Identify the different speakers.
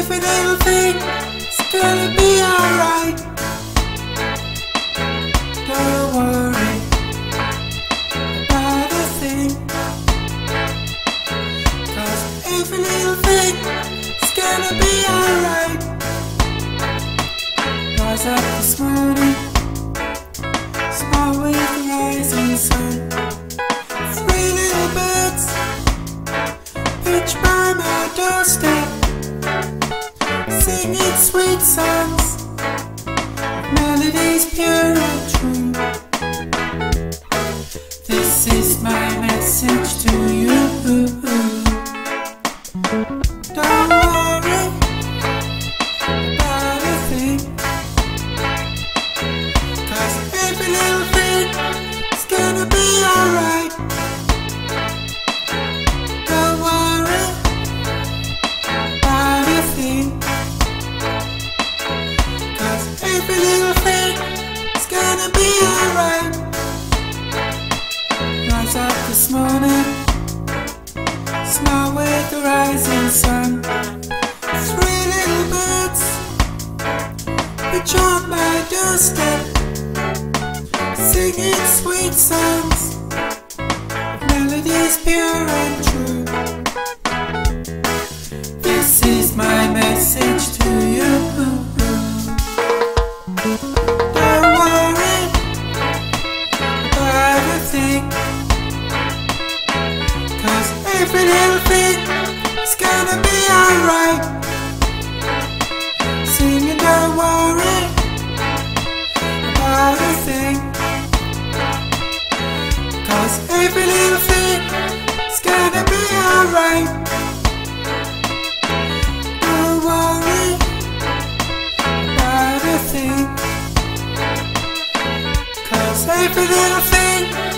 Speaker 1: every little thing is gonna be alright. Don't worry about a thing. Cause every little thing is gonna be alright. Rise up this morning, smile with the rising sun. Three little birds pitch by my doorstep, sweet songs, melodies pure and true. Be alright. Rise up this morning, smile with the rising sun. Three little birds which on my doorstep, singing sweet songs, melodies pure and true. Every little thing is gonna be alright. Singing, don't worry about a thing. Cause every little thing is gonna be alright. Don't worry about a thing. Cause every little thing